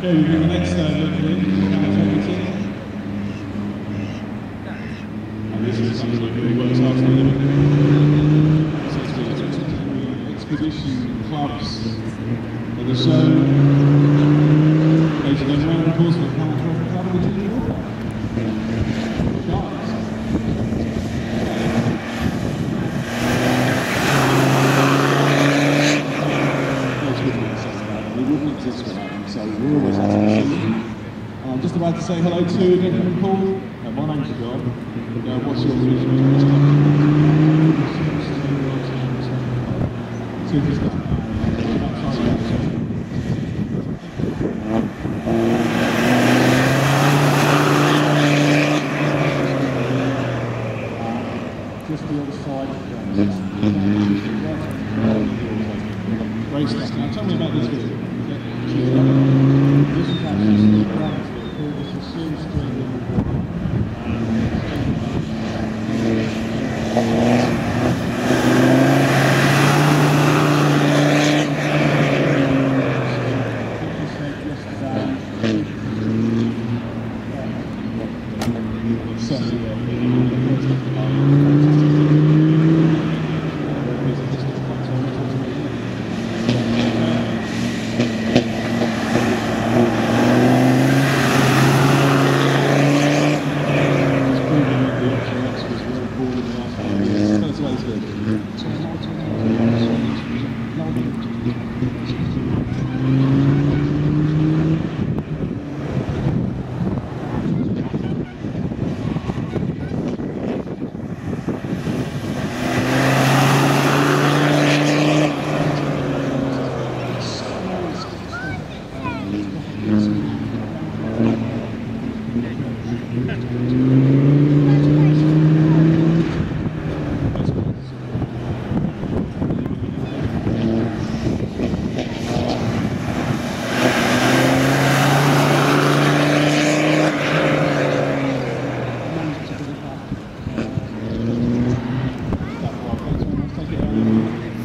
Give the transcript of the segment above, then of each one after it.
Okay, we've got the next uh, Wouldn't exist without them, so we always to. I'm just about to say hello to Nick Paul. Uh, my name's John. Uh, what's your reason? Me about this video. This is actually the brand called the Sassoon String. Thank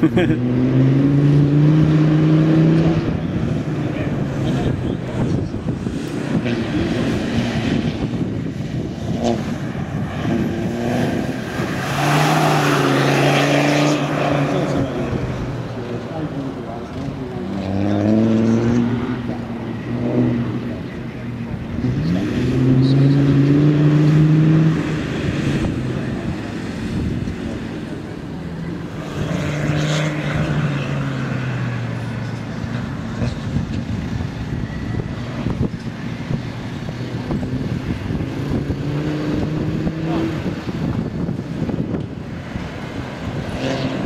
Hehehe Amen.